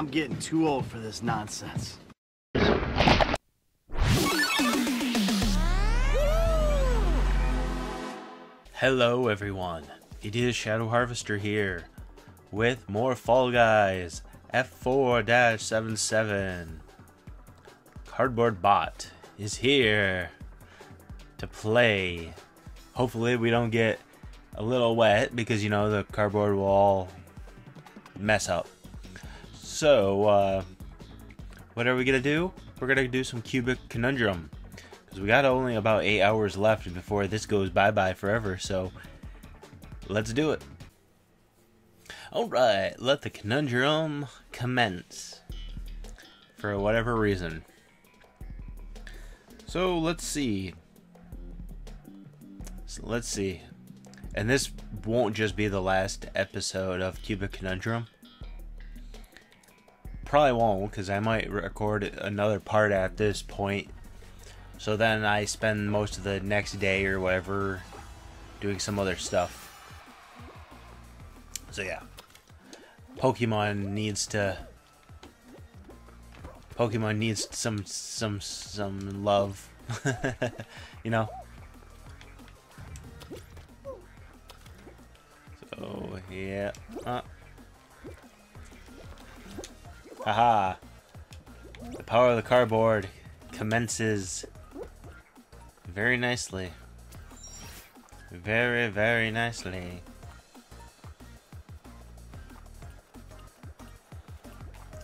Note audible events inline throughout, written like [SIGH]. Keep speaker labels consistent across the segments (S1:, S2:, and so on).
S1: I'm getting too old for this nonsense.
S2: Hello everyone, it is Shadow Harvester here with more Fall Guys F4-77. Cardboard Bot is here to play. Hopefully we don't get a little wet because you know the cardboard will all mess up. So, uh, what are we gonna do? We're gonna do some cubic conundrum because we got only about eight hours left before this goes bye bye forever. So let's do it. All right, let the conundrum commence. For whatever reason. So let's see. So let's see. And this won't just be the last episode of Cubic Conundrum. Probably won't, because I might record another part at this point so then I spend most of the next day or whatever doing some other stuff. So yeah. Pokemon needs to Pokemon needs some some some love. [LAUGHS] you know? So yeah. Uh. Haha. The power of the cardboard commences very nicely. Very, very nicely.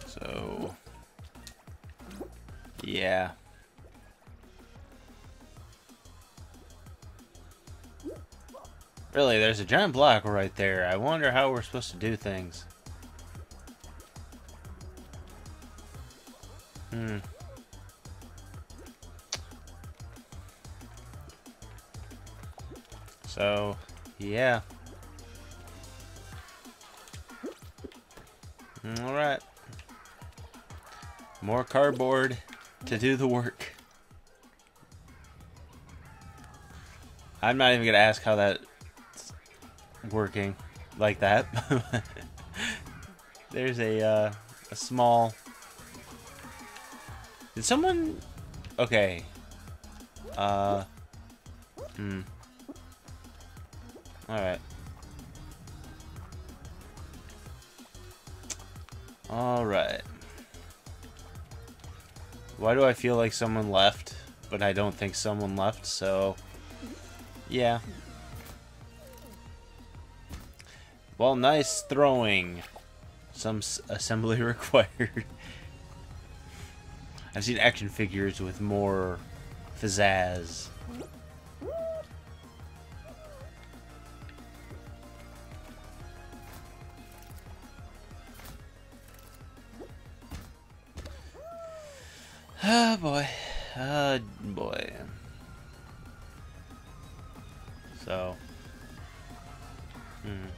S2: So, yeah. Really, there's a giant block right there. I wonder how we're supposed to do things. Hmm. So, yeah. Alright. More cardboard to do the work. I'm not even going to ask how that's working like that. [LAUGHS] There's a, uh, a small... Did someone... Okay. Uh... Hmm. Alright. Alright. Why do I feel like someone left, but I don't think someone left, so... Yeah. Well, nice throwing. Some assembly [LAUGHS] required. I've seen action figures with more pizzazz. Oh [SIGHS] boy. Oh boy. So. Hmm.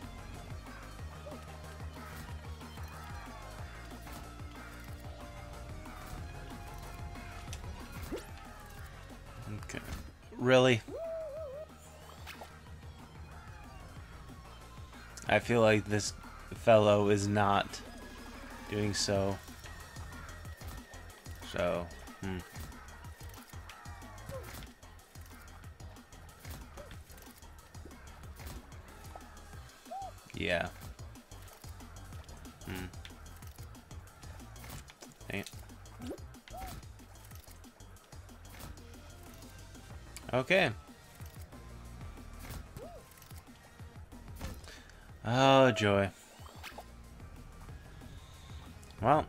S2: Really? I feel like this fellow is not doing so. So, hmm. Yeah. Hmm. Okay. Oh, joy. Well.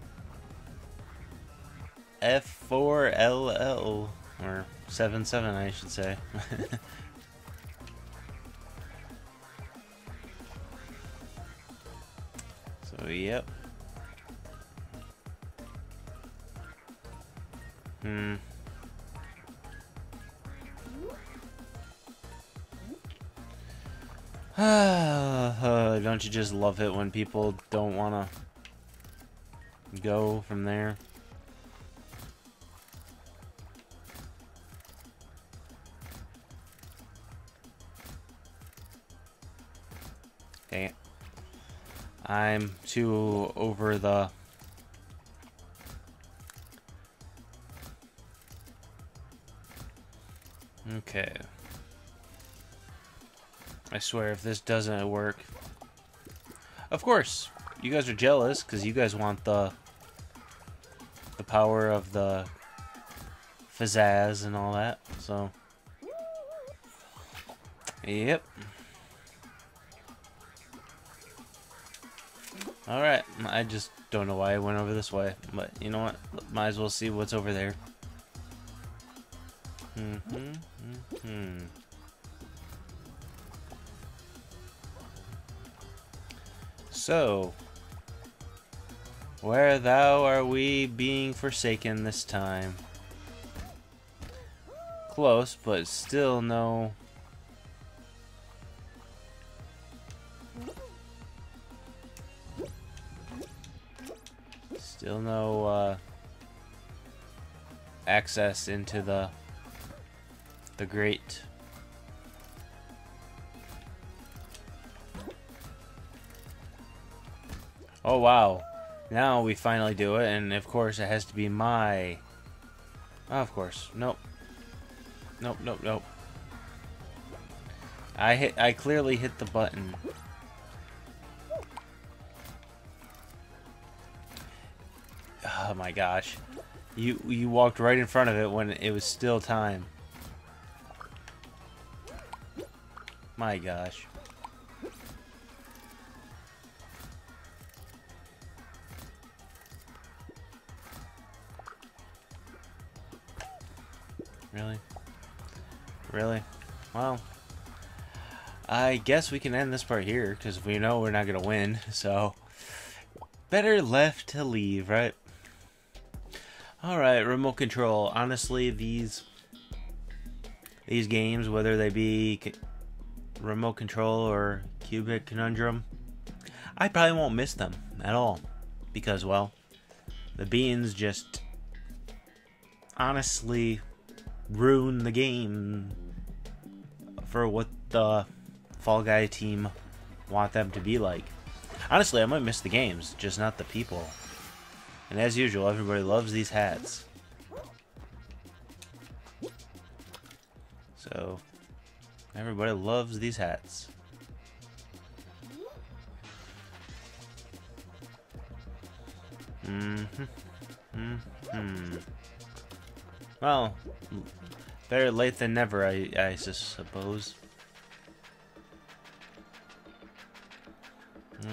S2: F4LL. Or 7 7, I should say. [LAUGHS] so, yep. Don't you just love it when people don't want to go from there? Dang it. I'm too over the... Okay. I swear, if this doesn't work, of course, you guys are jealous, because you guys want the... the power of the... pizzazz and all that, so... Yep. Alright, I just don't know why I went over this way, but you know what? Might as well see what's over there. Mm hmm mm hmm So, where thou are we being forsaken this time? Close, but still no Still no uh, access into the the great Oh wow. Now we finally do it and of course it has to be my oh, of course. Nope. Nope, nope, nope. I hit I clearly hit the button. Oh my gosh. You you walked right in front of it when it was still time. My gosh. Really? Well, I guess we can end this part here because we know we're not going to win, so better left to leave, right? Alright, remote control. Honestly, these these games, whether they be remote control or Cubic Conundrum, I probably won't miss them at all. Because, well, the beans just honestly ruin the game for what the Fall Guy team want them to be like. Honestly, I might miss the games, just not the people. And as usual, everybody loves these hats. So, everybody loves these hats. Mm-hmm. Mm-hmm. Well, better late than never, I, I suppose.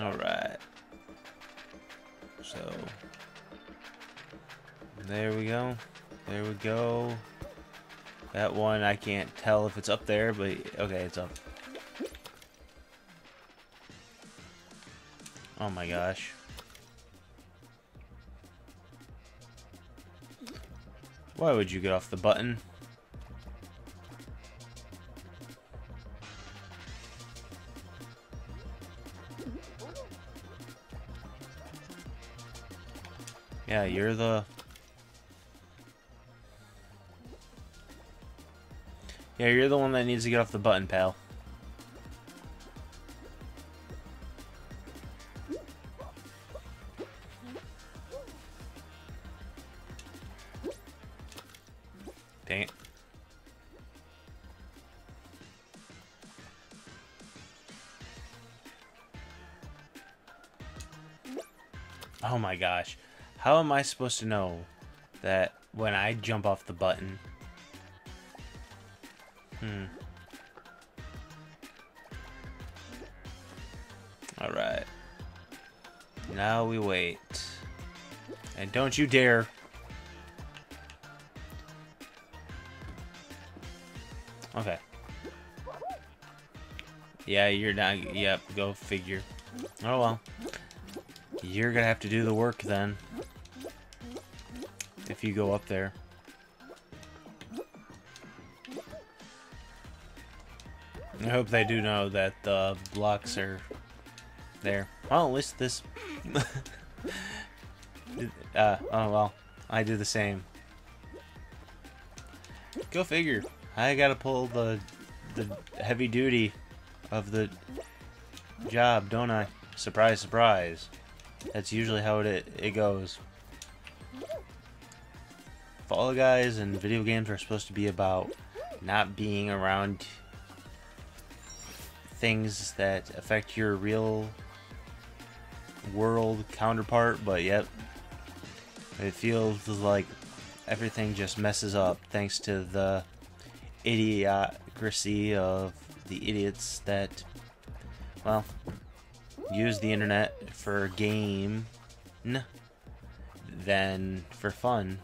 S2: Alright. So, there we go. There we go. That one, I can't tell if it's up there, but okay, it's up. Oh my gosh. Why would you get off the button? Yeah, you're the Yeah, you're the one that needs to get off the button, pal. Dang it. Oh my gosh. How am I supposed to know that when I jump off the button, Hmm. Alright. Now we wait. And don't you dare. Okay. Yeah, you're not. Yep, go figure. Oh well. You're gonna have to do the work then. If you go up there. I hope they do know that the blocks are there. Well, at least this... [LAUGHS] uh, oh well, I do the same. Go figure. I gotta pull the the heavy duty of the job, don't I? Surprise, surprise. That's usually how it it goes. Fall Guys and video games are supposed to be about not being around things that affect your real world counterpart, but yet it feels like everything just messes up thanks to the idiocracy of the idiots that, well, use the internet for game than for fun.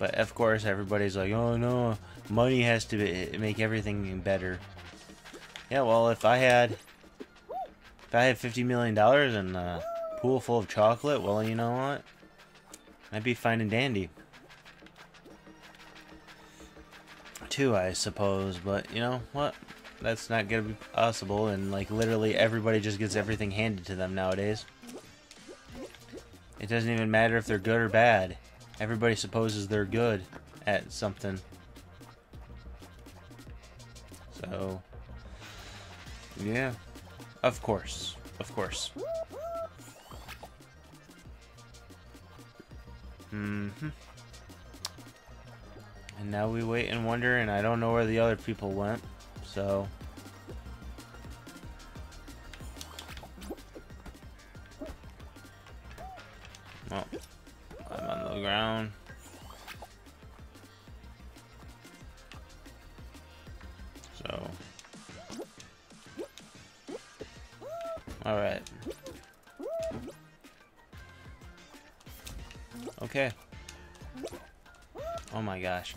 S2: But of course, everybody's like, oh no, money has to make everything better. Yeah, well, if I had, if I had $50 million and a pool full of chocolate, well, you know what? I'd be fine and dandy. Too, I suppose, but you know what? That's not gonna be possible, and like literally everybody just gets everything handed to them nowadays. It doesn't even matter if they're good or bad. Everybody supposes they're good at something. So, yeah. Of course. Of course. Mm hmm And now we wait and wonder, and I don't know where the other people went, so...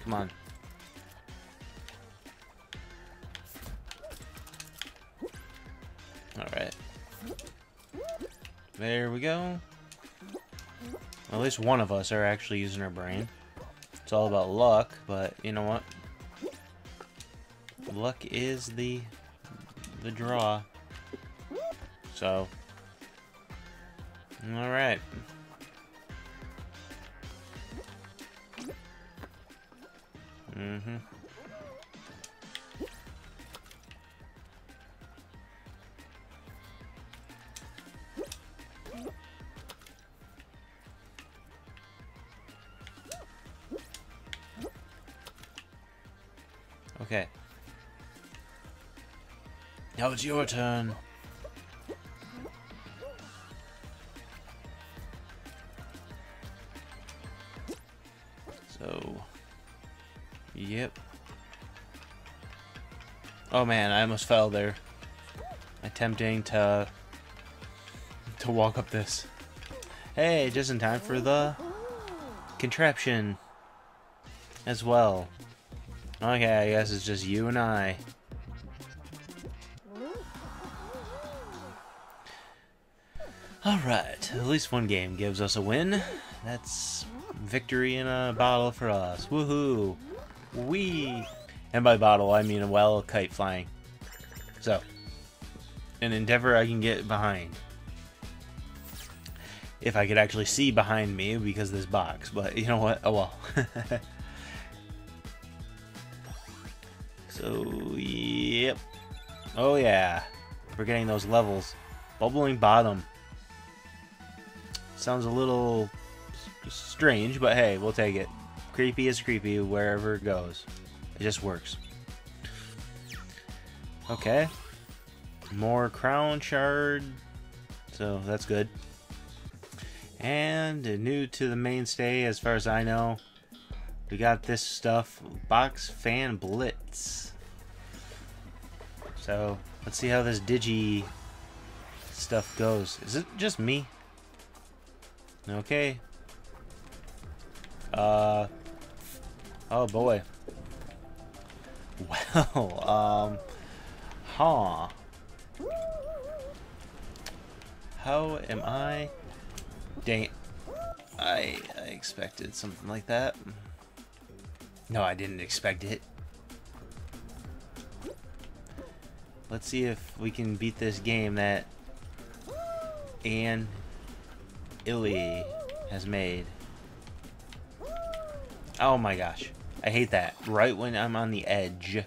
S2: Come on. Alright. There we go. At least one of us are actually using our brain. It's all about luck, but you know what? Luck is the the draw. So, alright. Mm-hmm. Okay. Now it's your turn. Oh man, I almost fell there. Attempting to to walk up this. Hey, just in time for the contraption as well. Okay, I guess it's just you and I. Alright, at least one game gives us a win. That's victory in a bottle for us. Woohoo! Wee! And by bottle, I mean a well kite flying. So, an endeavor I can get behind. If I could actually see behind me because of this box, but you know what? Oh well. [LAUGHS] so, yep. Oh yeah. We're getting those levels. Bubbling bottom. Sounds a little strange, but hey, we'll take it. Creepy is creepy wherever it goes. It just works. Okay. More crown shard. So that's good. And new to the mainstay, as far as I know, we got this stuff Box Fan Blitz. So let's see how this Digi stuff goes. Is it just me? Okay. Uh, Oh boy. Well, [LAUGHS] um, huh. How am I? Dang. I, I expected something like that. No, I didn't expect it. Let's see if we can beat this game that Anne Illy has made. Oh my gosh. I hate that. Right when I'm on the edge.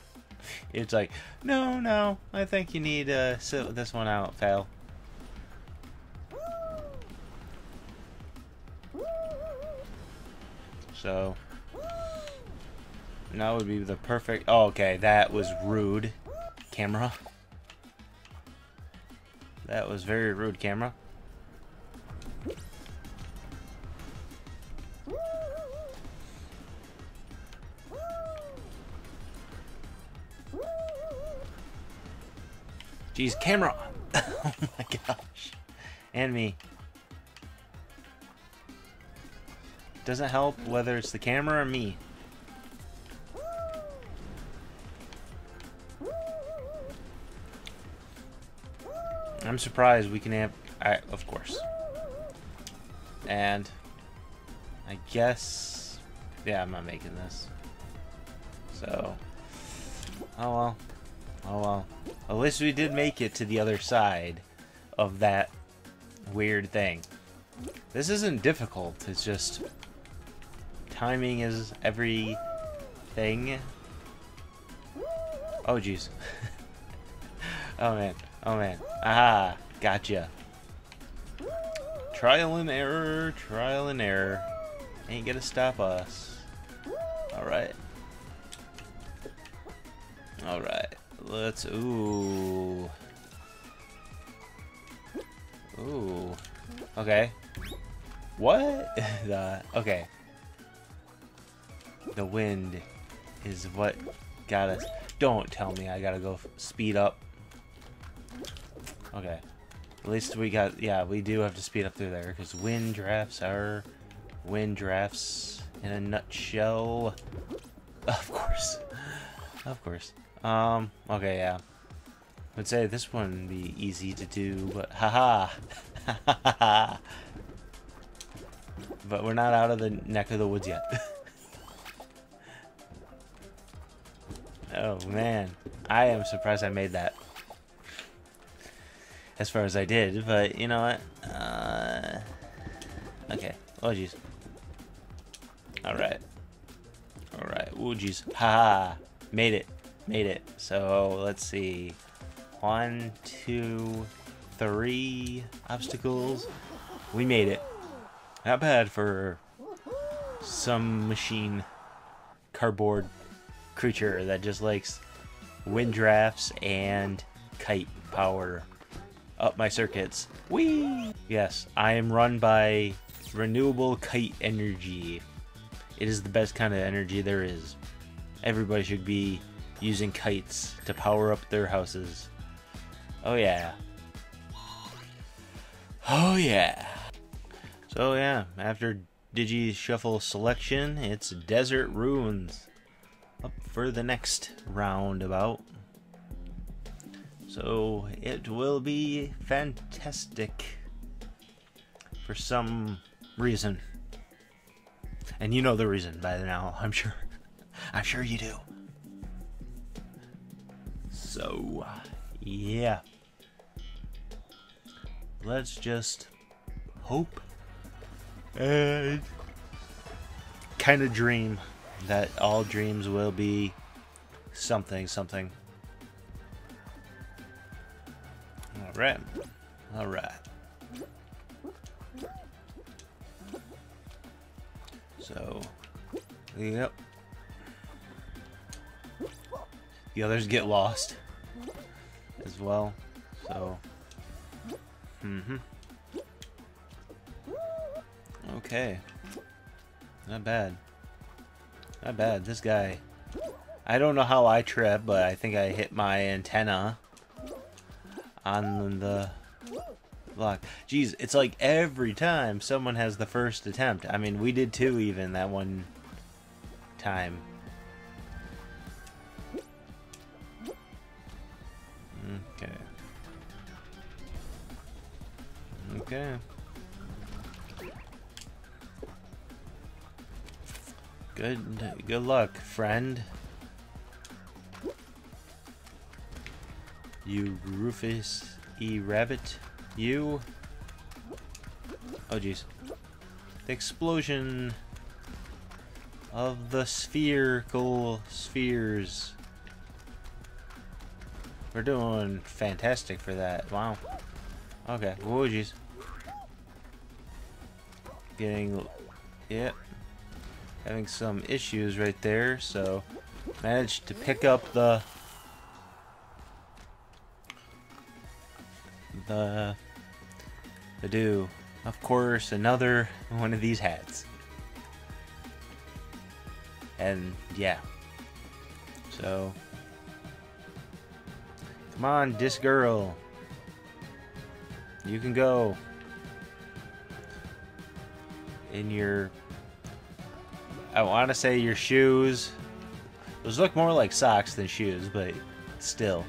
S2: [LAUGHS] it's like, no, no, I think you need to sit this one out, fail. So, That would be the perfect... Oh, okay, that was rude. Camera. That was very rude, camera. Jeez, camera! [LAUGHS] oh my gosh. And me. Doesn't help whether it's the camera or me. I'm surprised we can have... I, of course. And... I guess... Yeah, I'm not making this. So... Oh well. Oh well. At least we did make it to the other side of that weird thing. This isn't difficult, it's just... Timing is everything. Oh jeez. [LAUGHS] oh man. Oh man. Aha, gotcha. Trial and error, trial and error. Ain't gonna stop us. Alright. Alright. Let's, ooh. Ooh. Okay. What? [LAUGHS] the, okay. The wind is what got us. Don't tell me I gotta go speed up. Okay. At least we got, yeah, we do have to speed up through there, because wind drafts are wind drafts in a nutshell. [LAUGHS] Of course. Of course. Um, okay, yeah. I would say this one would be easy to do, but haha. -ha. [LAUGHS] but we're not out of the neck of the woods yet. [LAUGHS] oh, man. I am surprised I made that as far as I did, but you know what? Uh, okay. Oh, jeez. Alright. Alright. Oh, jeez. Haha. Made it. Made it. So, let's see. One, two, three obstacles. We made it. Not bad for some machine cardboard creature that just likes wind drafts and kite power up my circuits. Whee! Yes, I am run by renewable kite energy. It is the best kind of energy there is. Everybody should be using kites to power up their houses. Oh yeah. Oh yeah. So yeah, after Digi Shuffle selection, it's Desert Ruins. Up for the next roundabout. So it will be fantastic for some reason. And you know the reason by now, I'm sure. [LAUGHS] I'm sure you do. So, yeah. Let's just hope and kind of dream that all dreams will be something, something. Alright. Alright. So, yep. The others get lost as well. So, mm-hmm. Okay. Not bad. Not bad. This guy. I don't know how I trip, but I think I hit my antenna on the block. Jeez, it's like every time someone has the first attempt. I mean, we did two even that one time. Okay. Good good luck, friend. You Rufus E. Rabbit. You. Oh, jeez. The explosion of the spherical spheres. We're doing fantastic for that. Wow. Okay. Oh, jeez. Getting... Yep. Having some issues right there, so... managed to pick up the the the do. Of course, another [LAUGHS] one of these hats. And yeah. So Come on, disc girl. You can go. In your I want to say your shoes. Those look more like socks than shoes, but still.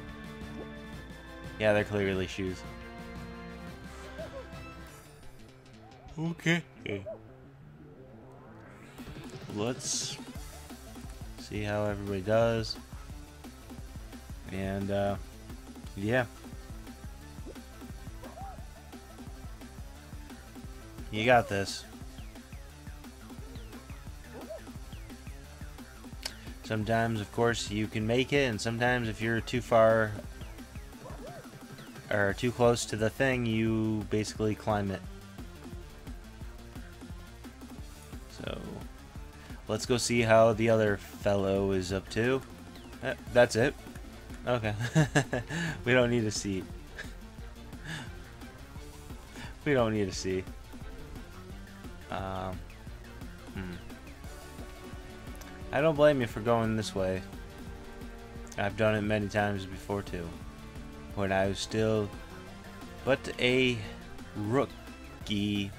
S2: Yeah, they're clearly shoes. Okay. Let's see how everybody does. And, uh, yeah. You got this. Sometimes, of course, you can make it, and sometimes if you're too far or too close to the thing, you basically climb it. So, let's go see how the other fellow is up to. Uh, that's it. Okay. [LAUGHS] we don't need a seat. [LAUGHS] we don't need a seat. Um, hmm. I don't blame you for going this way. I've done it many times before too. When I was still but a rookie.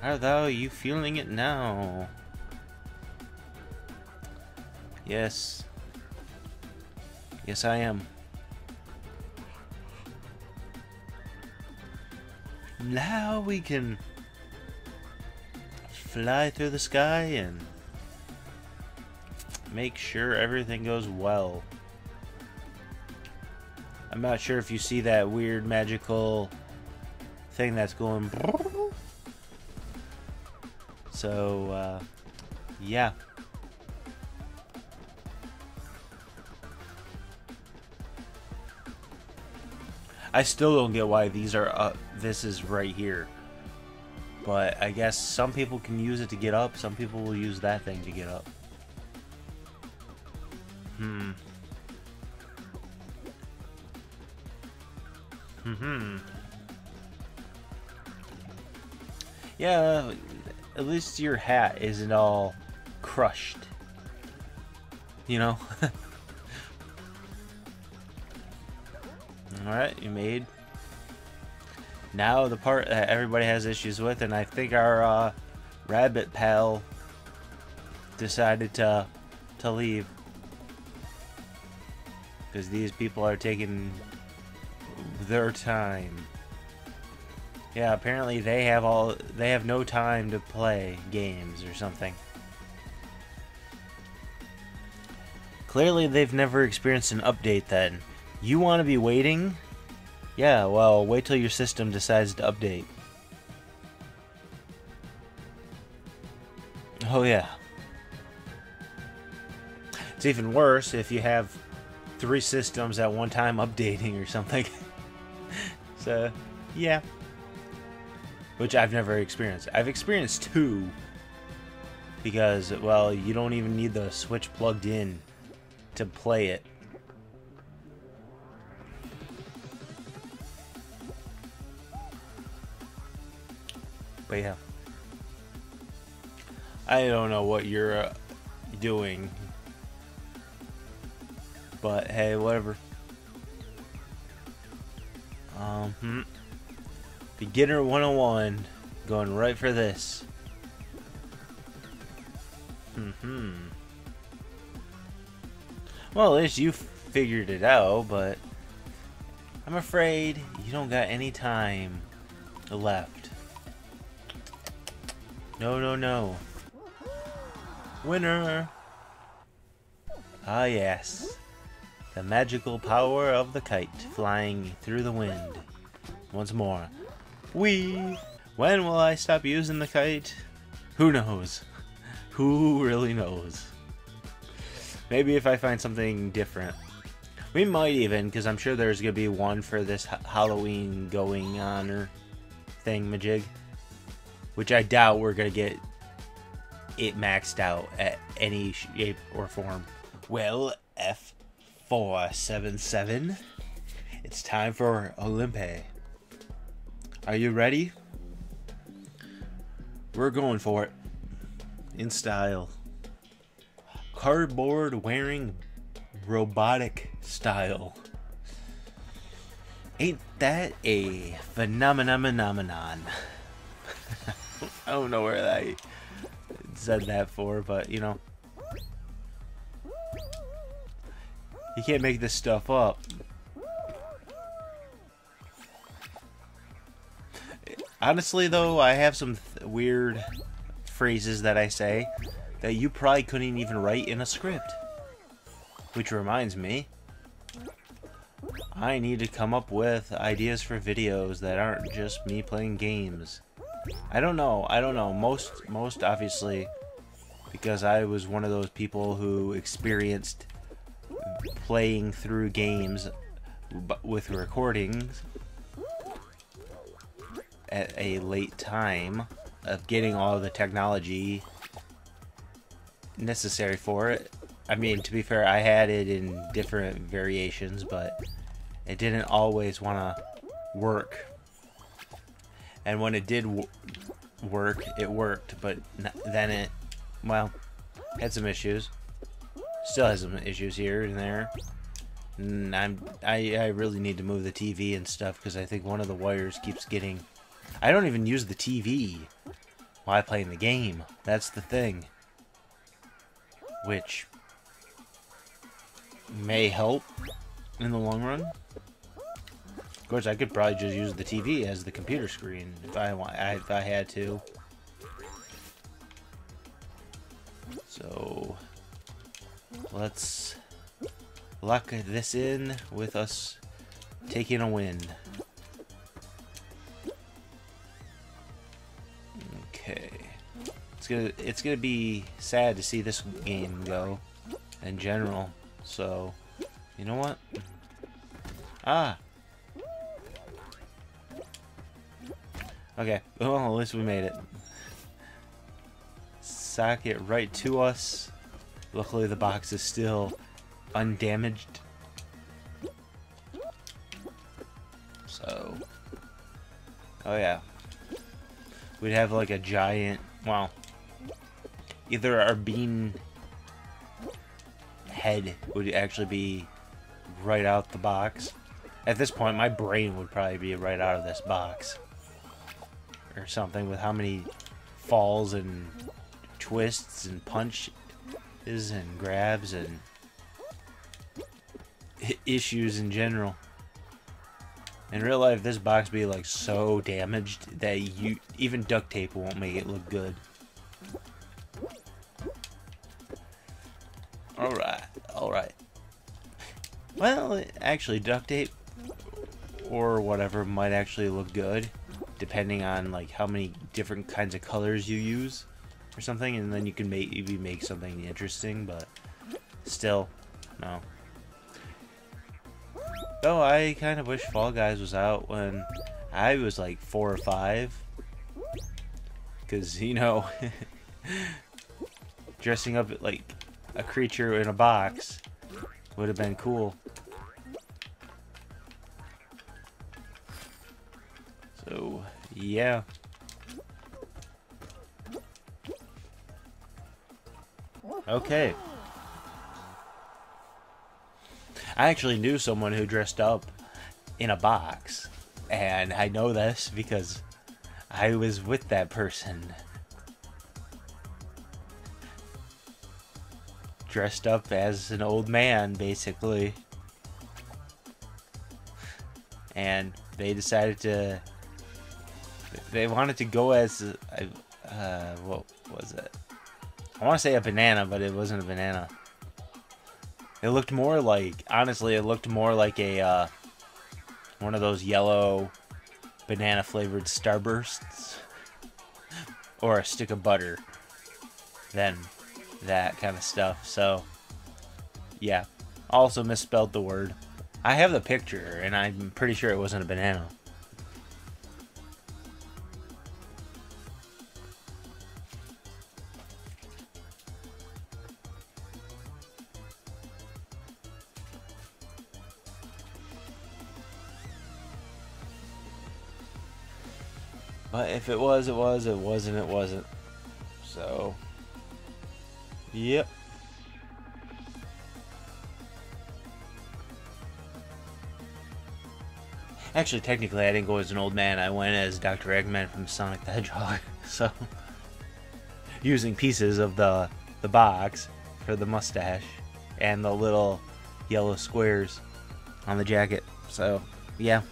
S2: How thou you feeling it now? Yes. Yes, I am. Now we can fly through the sky and make sure everything goes well. I'm not sure if you see that weird magical thing that's going. [LAUGHS] So, uh, yeah. I still don't get why these are up. This is right here. But I guess some people can use it to get up. Some people will use that thing to get up. Hmm. Hmm. Yeah, at least your hat isn't all crushed. You know? [LAUGHS] Alright, you made. Now the part that everybody has issues with, and I think our uh, rabbit pal decided to to leave because these people are taking their time. Yeah, apparently they have all they have no time to play games or something. Clearly they've never experienced an update then. You want to be waiting? Yeah, well, wait till your system decides to update. Oh yeah. It's even worse if you have three systems at one time [LAUGHS] updating or something. [LAUGHS] so, yeah. Which I've never experienced. I've experienced two because, well, you don't even need the Switch plugged in to play it. But yeah. I don't know what you're uh, doing. But hey, whatever. Um, hmm. Beginner 101. Going right for this. Hmm. hmm. Well, at least you figured it out, but I'm afraid you don't got any time left. No, no, no. Winner! Ah, yes. The magical power of the kite flying through the wind. Once more. Wee! When will I stop using the kite? Who knows? Who really knows? Maybe if I find something different. We might even, because I'm sure there's going to be one for this Halloween going on or thing, majig. Which I doubt we're to get it maxed out at any shape or form. Well, F477, it's time for Olympe. Are you ready? We're going for it. In style. Cardboard wearing robotic style. Ain't that a phenomenon? [LAUGHS] I don't know where I said that for, but you know. You can't make this stuff up. Honestly, though, I have some weird phrases that I say that you probably couldn't even write in a script. Which reminds me, I need to come up with ideas for videos that aren't just me playing games. I don't know. I don't know. Most, most obviously, because I was one of those people who experienced playing through games with recordings at a late time of getting all the technology necessary for it. I mean, to be fair, I had it in different variations, but it didn't always want to work. And when it did work, it worked, but then it, well, had some issues. Still has some issues here and there. And I'm, I, I really need to move the TV and stuff because I think one of the wires keeps getting... I don't even use the TV while playing the game. That's the thing. Which may help in the long run. Of course, I could probably just use the TV as the computer screen if I want, if I had to. So let's lock this in with us taking a win. Okay. It's gonna it's gonna be sad to see this game go in general. So you know what? Ah, Okay, [LAUGHS] well, at least we made it. Sack it right to us. Luckily, the box is still undamaged. So, oh yeah. We'd have like a giant, well, either our bean head would actually be right out the box. At this point, my brain would probably be right out of this box or something with how many falls and twists and punches and grabs and issues in general. In real life, this box be like so damaged that you even duct tape won't make it look good. Alright, alright. Well, actually, duct tape or whatever might actually look good depending on like how many different kinds of colors you use or something and then you can maybe make something interesting but still no. Though I kind of wish Fall Guys was out when I was like four or five. Because you know [LAUGHS] dressing up like a creature in a box would have been cool yeah. Okay. I actually knew someone who dressed up in a box. And I know this because I was with that person. Dressed up as an old man, basically. And they decided to they wanted to go as uh, what was it? I want to say a banana, but it wasn't a banana. It looked more like, honestly, it looked more like a uh, one of those yellow banana flavored Starbursts [LAUGHS] or a stick of butter than that kind of stuff. So, yeah. Also misspelled the word. I have the picture, and I'm pretty sure it wasn't a banana. If it was, it was. It wasn't, it wasn't. So, yep. Actually, technically, I didn't go as an old man. I went as Dr. Eggman from Sonic the Hedgehog. [LAUGHS] So, using pieces of the the box for the mustache and the little yellow squares on the jacket. So, yeah.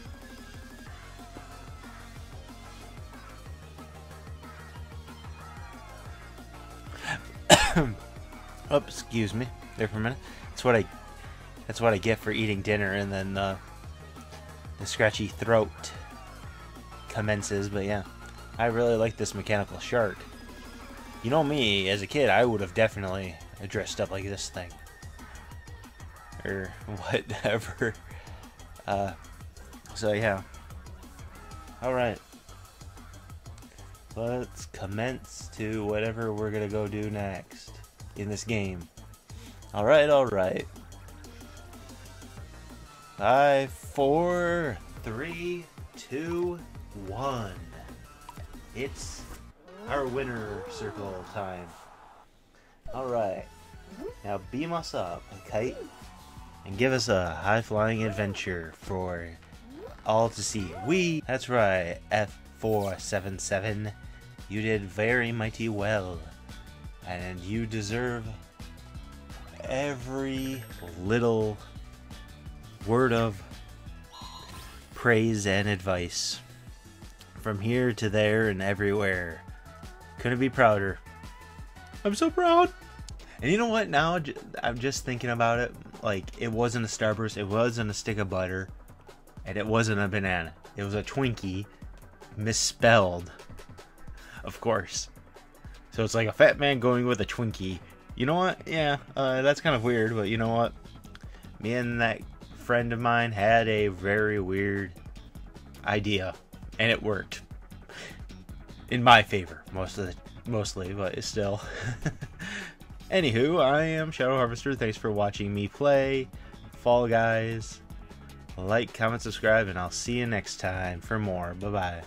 S2: [COUGHS] oh, excuse me. There for a minute. That's what I. That's what I get for eating dinner, and then uh, the scratchy throat commences. But yeah, I really like this mechanical shark. You know me, as a kid, I would have definitely dressed up like this thing, or [LAUGHS] whatever. Uh, so yeah. All right. Let's commence to whatever we're gonna go do next in this game. Alright, alright. Five, four, three, two, one. It's our winner circle time. Alright. Now beam us up, Kite, and give us a high flying adventure for all to see. We, that's right, F477 you did very mighty well, and you deserve every little word of praise and advice. From here to there and everywhere. Couldn't be prouder. I'm so proud. And you know what? Now I'm just thinking about it. Like, it wasn't a Starburst, it wasn't a stick of butter, and it wasn't a banana. It was a Twinkie misspelled of course. So it's like a fat man going with a Twinkie. You know what? Yeah, uh, that's kind of weird, but you know what? Me and that friend of mine had a very weird idea, and it worked. In my favor, most of the mostly, but still. [LAUGHS] Anywho, I am Shadow Harvester. Thanks for watching me play Fall Guys. Like, comment, subscribe, and I'll see you next time for more. Bye bye.